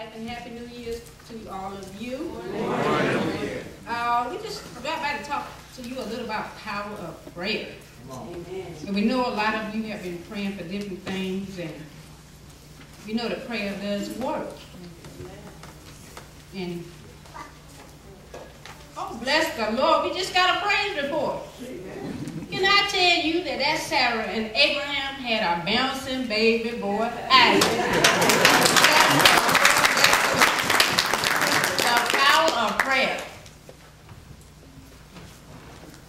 life and Happy New Year to all of you. Uh, we just got back to talk to you a little about power of prayer. Amen. And we know a lot of you have been praying for different things, and we know that prayer does work. And oh, bless the Lord, we just got a praise report. Can I tell you that that Sarah and Abraham had a bouncing baby boy, Isaac? the power of prayer.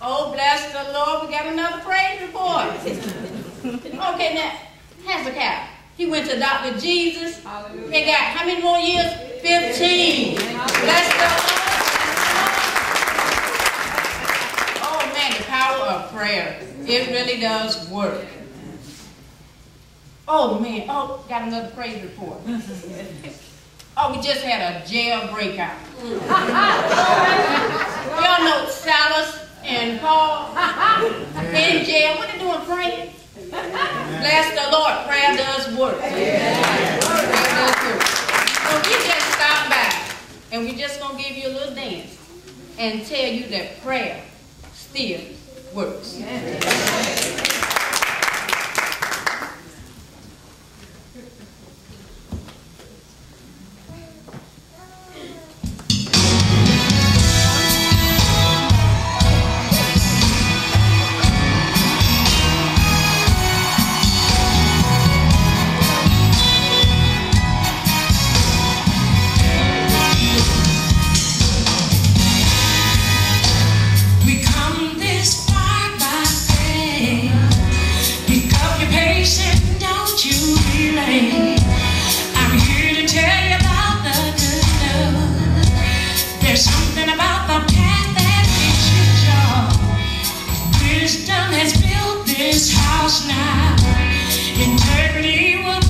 Oh, bless the Lord, we got another praise report. okay, now, Hezekiah, he went to Dr. Jesus. He got how many more years? 15. Bless the Lord. Oh, man, the power of prayer. It really does work. Oh, man. Oh, got another praise report. Oh, we just had a jail breakout. Y'all know Silas and Paul in jail. What they doing praying? Bless the Lord. Prayer does work. So we just stop by and we just gonna give you a little dance and tell you that prayer still works. We Will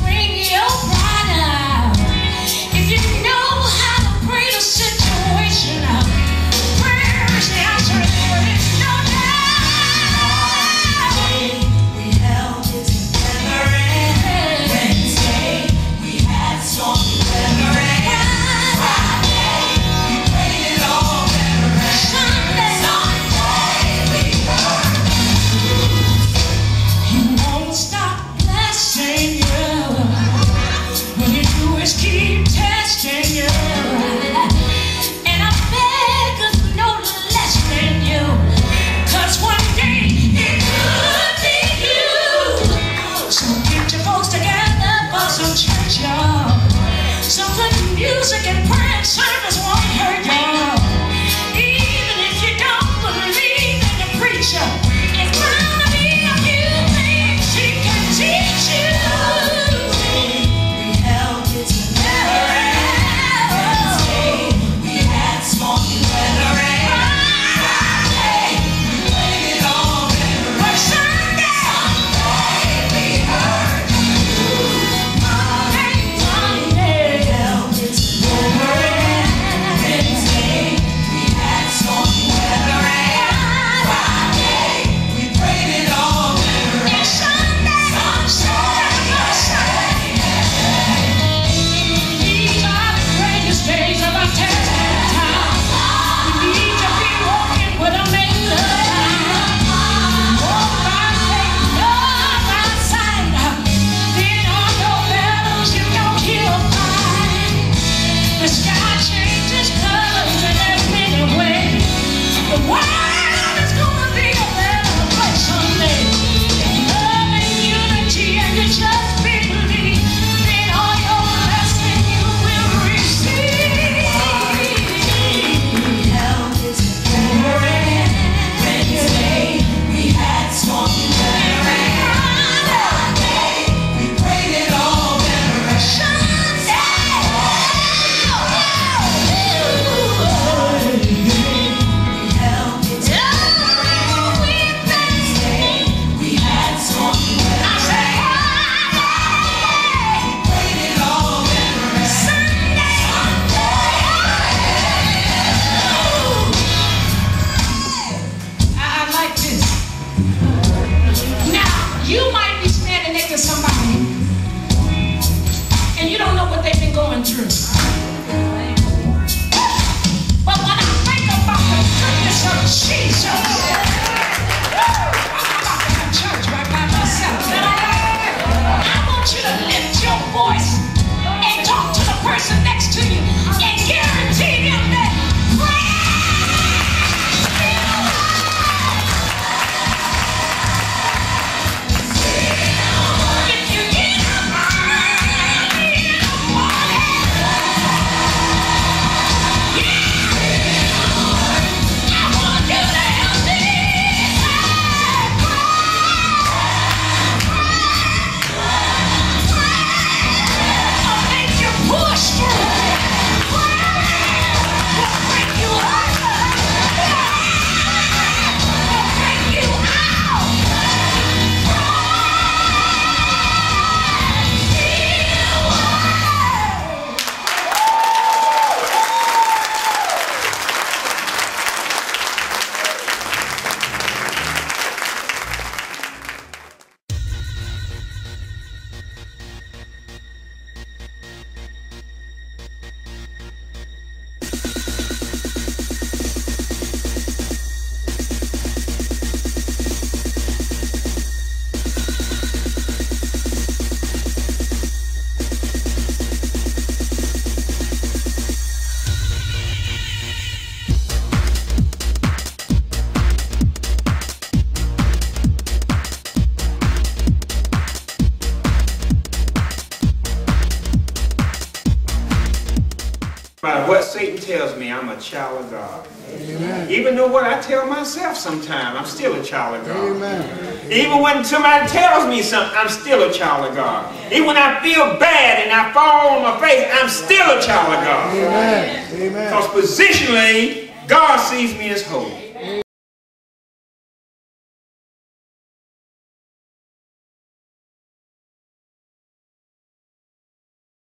tells me, I'm a child of God. Amen. Even though what I tell myself sometimes, I'm still a child of God. Amen. Even when somebody tells me something, I'm still a child of God. Even when I feel bad and I fall on my face, I'm still a child of God. Amen. Amen. Because positionally, God sees me as holy.